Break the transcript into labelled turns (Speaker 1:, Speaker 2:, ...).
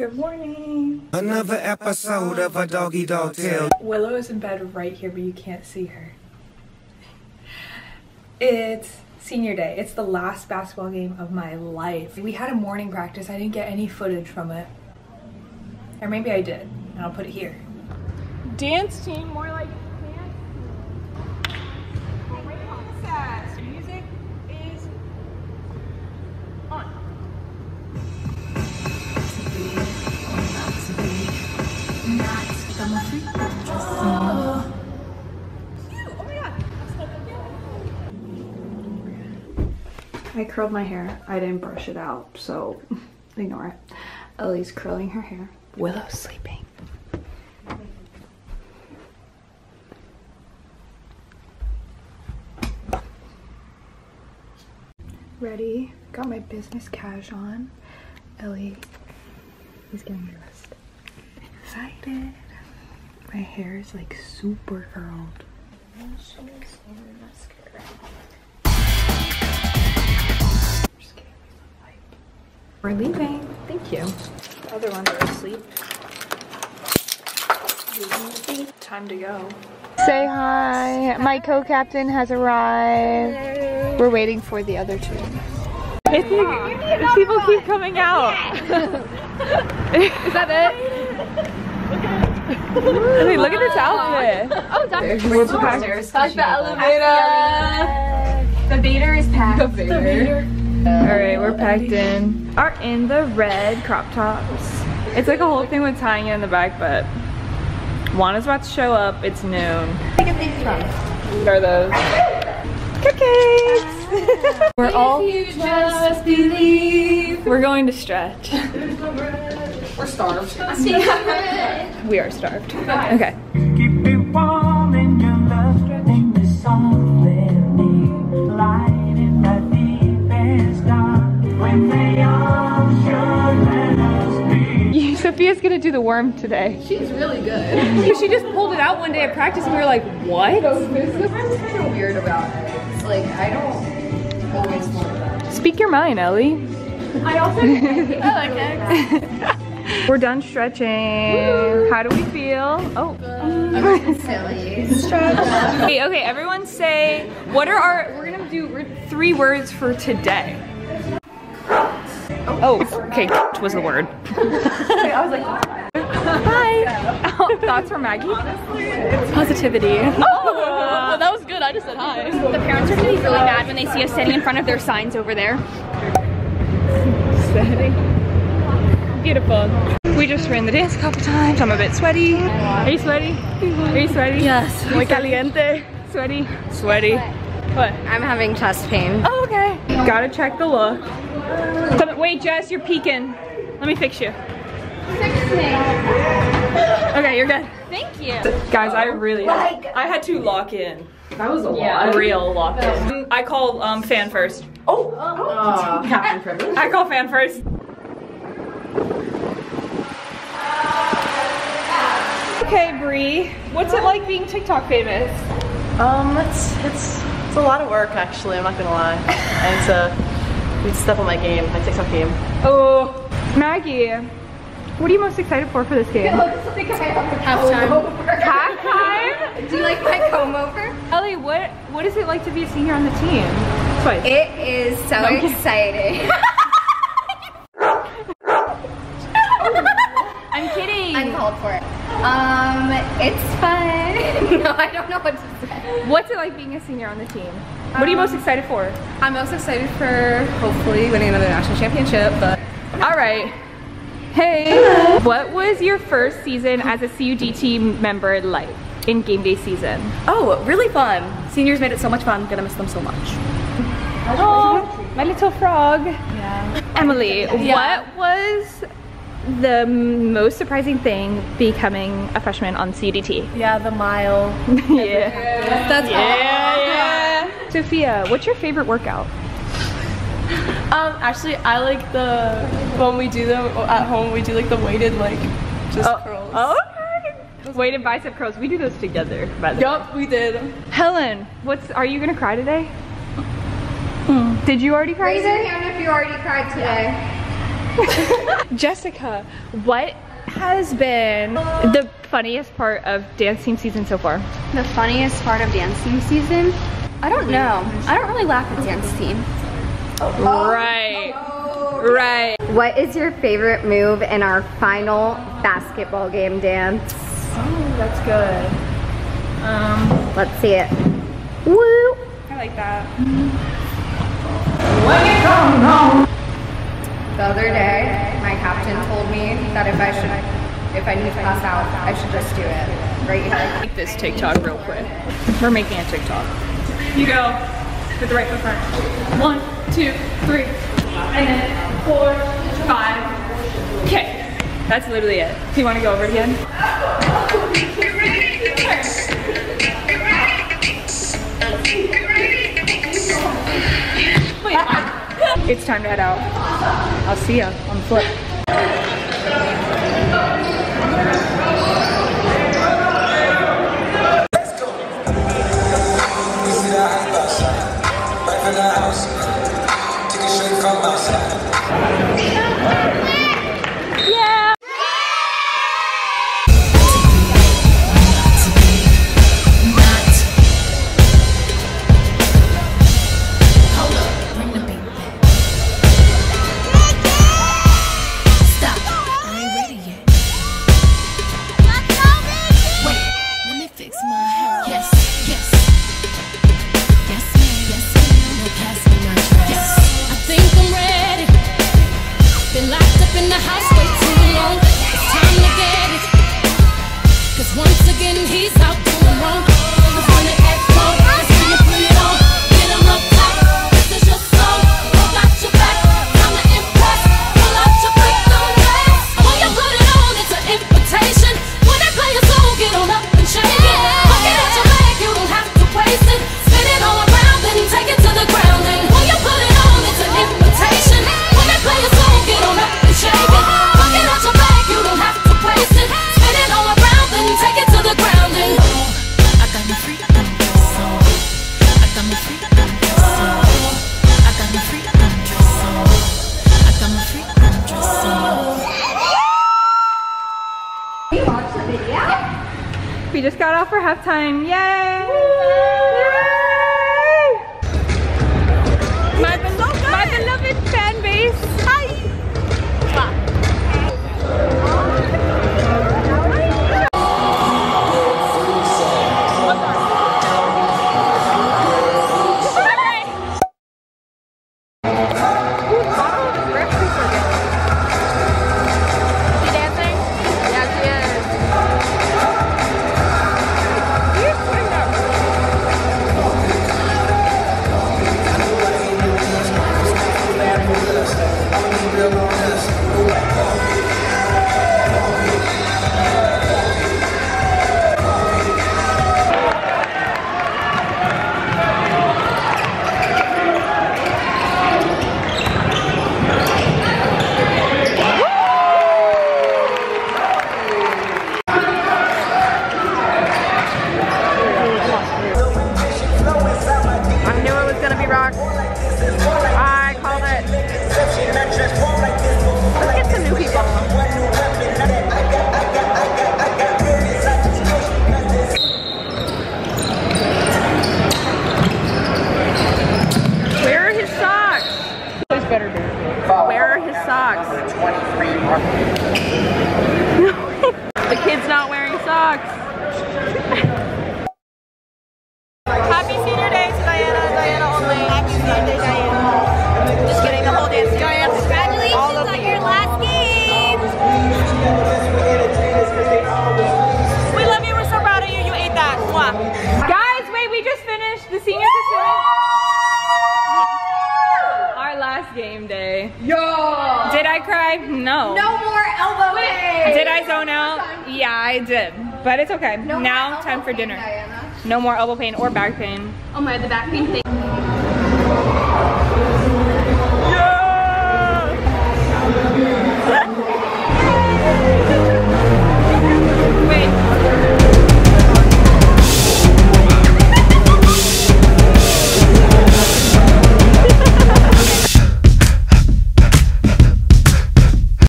Speaker 1: Good morning.
Speaker 2: Another episode of a doggy dog tale.
Speaker 1: Willow is in bed right here, but you can't see her. It's senior day. It's the last basketball game of my life. We had a morning practice. I didn't get any footage from it. Or maybe I did, and I'll put it here.
Speaker 3: Dance team, more like Uh.
Speaker 1: I curled my hair. I didn't brush it out, so ignore it. Ellie's curling her hair. Willow's sleeping. Ready? Got my business cash on. Ellie is getting dressed. Excited. My hair is like super curled. Just kidding. We're leaving. Thank you. The other ones are asleep. Time to go.
Speaker 3: Say hi. My co-captain has arrived. We're waiting for the other two. People keep coming out. Is that it? Hey, look at this outfit.
Speaker 4: Oh, Dr.
Speaker 3: We're packed.
Speaker 4: Touch the elevator. The Vader is packed. The Vader.
Speaker 3: All right, we're packed in. Are in the red crop tops. It's like a whole thing with tying it in the back, but Juana's about to show up. It's noon. What are those? Cupcakes. we're all.
Speaker 4: Just believe.
Speaker 3: We're going to stretch.
Speaker 4: We're starved.
Speaker 3: We are starved. Okay.
Speaker 5: Keep it warm in your love. Make the song with me. Light in the deepest dark. When they all should let us be.
Speaker 3: Sophia's gonna do the worm today.
Speaker 4: She's really good.
Speaker 3: She just pulled it out one day at practice and we were like, what?
Speaker 4: I'm kind of weird about it. Like, I don't always want that.
Speaker 3: Speak your mind, Ellie.
Speaker 4: I also I like it.
Speaker 3: We're done stretching. How do we feel? Oh.
Speaker 4: Silly.
Speaker 3: Okay, okay, everyone say, what are our, we're gonna do three words for today. Oh, okay, was the word. I was like, hi. Oh, thoughts for Maggie? Positivity. Oh, oh,
Speaker 6: that was good. I just said hi. The parents are gonna be really mad when they see us standing in front of their signs over there.
Speaker 3: Beautiful. We just ran the dance a couple times. I'm a bit sweaty. Are you sweaty? Are you sweaty?
Speaker 6: Yes.
Speaker 3: Muy caliente. Sweaty. Sweaty. What?
Speaker 4: I'm having chest pain.
Speaker 3: Oh, okay. Gotta check the look. Come, wait, Jess, you're peeking. Let me fix you. Okay, you're good.
Speaker 6: Thank you.
Speaker 3: Guys, I really, I had to lock in. That was a lot. Real lock in. I call um, fan first. Oh.
Speaker 4: Captain privilege.
Speaker 3: I call fan first. Okay, Bree, what's it like being TikTok famous?
Speaker 7: Um, it's it's it's a lot of work actually. I'm not gonna lie. I need to need to step on my game, my TikTok game.
Speaker 3: Oh, Maggie, what are you most excited for for this game?
Speaker 4: Halftime.
Speaker 3: Halftime?
Speaker 4: Do you like my comb over?
Speaker 3: Ellie, what what is it like to be a senior on the team? Twice.
Speaker 4: It is so exciting. For it. Um, it's fun. no, I don't know what to say.
Speaker 3: What's it like being a senior on the team? What are you most excited for?
Speaker 4: I'm most excited for hopefully winning another national championship, but
Speaker 3: All right. Hey, Hello. what was your first season as a CUDT member like in game day season?
Speaker 6: Oh, really fun. Seniors made it so much fun. Gonna miss them so much.
Speaker 3: Oh, my little frog. Yeah. Emily, what was the most surprising thing becoming a freshman on CUDT?
Speaker 7: Yeah, the mile.
Speaker 3: yeah.
Speaker 4: that's
Speaker 3: Yeah, yeah. Sophia, what's your favorite workout?
Speaker 7: Um, actually, I like the when we do them at home. We do like the weighted like just curls.
Speaker 3: Oh, okay. Weighted bicep curls. We do those together, by the way.
Speaker 7: Yup, we did.
Speaker 3: Helen, what's are you gonna cry today? Did you already cry
Speaker 4: Raise your hand if you already cried today.
Speaker 3: Jessica, what has been the funniest part of dance team season so far?
Speaker 4: The funniest part of dance team season? I don't know. I don't really laugh at dance team.
Speaker 3: Right. Right.
Speaker 4: What is your favorite move in our final basketball game dance?
Speaker 3: Oh, That's good. Um,
Speaker 4: Let's see it. Woo!
Speaker 3: I like that.
Speaker 4: The other day, my captain told me that if I should, if I need to pass out, I should just do it right here.
Speaker 3: Make this TikTok real quick. We're making a TikTok. You go with the right foot front. One, two, three, and then four, five. Okay, that's literally it. Do you want to go over it again? Wait, it's time to head out. I'll see ya on the flip. We just got off for halftime. Yay! My, Happy senior day to Diana, Diana only. Happy senior day, Diana. Just kidding, the whole dance. Diana,
Speaker 8: Congratulations on your last game.
Speaker 3: We love you, we're so proud of you, you ate that. Mwah. Guys, wait, we just finished. The seniors just finished. Our last game day. Yo! I cry? No.
Speaker 4: No more elbow pain.
Speaker 3: Did I zone out? Yeah, I did. But it's okay. No now, time for dinner. Diana. No more elbow pain or back pain.
Speaker 6: Oh my, the back pain thing.